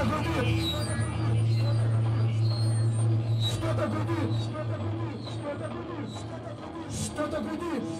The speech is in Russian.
Что-то гудит! Что-то гудит! Что-то гудит! Что-то гудит! Что-то гудит!